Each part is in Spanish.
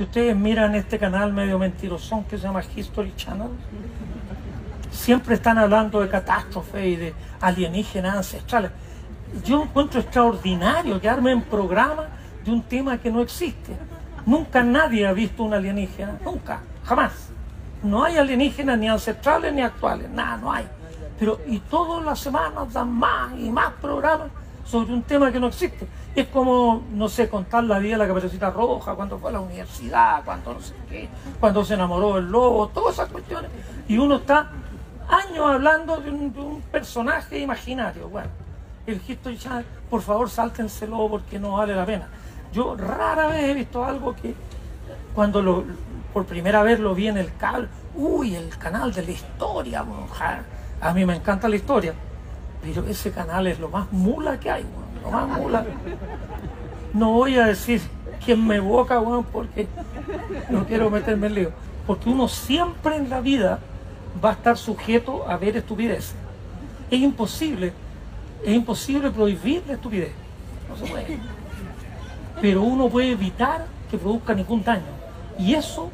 Si ustedes miran este canal medio mentirosón que se llama History Channel, siempre están hablando de catástrofes y de alienígenas ancestrales. Yo encuentro extraordinario que armen programa de un tema que no existe. Nunca nadie ha visto un alienígena, nunca, jamás. No hay alienígenas ni ancestrales ni actuales, nada, no hay. Pero y todas las semanas dan más y más programas sobre un tema que no existe. Es como, no sé, contar la vida de la caperucita roja, cuando fue a la universidad, cuando no sé qué, cuando se enamoró del lobo, todas esas cuestiones. Y uno está años hablando de un, personaje imaginario. Bueno, el History Channel, por favor, sáltenselo porque no vale la pena. Yo rara vez he visto algo que cuando lo, por primera vez lo vi en el cable, uy, el canal de la historia, a mí me encanta la historia, pero ese canal es lo más mula que hay, lo más mula. No voy a decir quién me evoca, porque no quiero meterme en lío, porque uno siempre en la vida va a estar sujeto a ver estupidez. Es imposible, es imposible prohibir la estupidez, no se puede. Pero uno puede evitar que produzca ningún daño. Y eso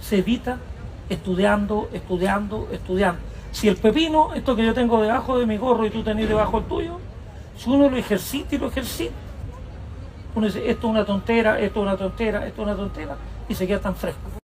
se evita estudiando, estudiando, estudiando. Si el pepino, esto que yo tengo debajo de mi gorro y tú tenés debajo el tuyo, si uno lo ejercita y lo ejercita, uno dice, esto es una tontera, esto es una tontera, esto es una tontera, y se queda tan fresco.